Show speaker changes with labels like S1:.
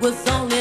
S1: was only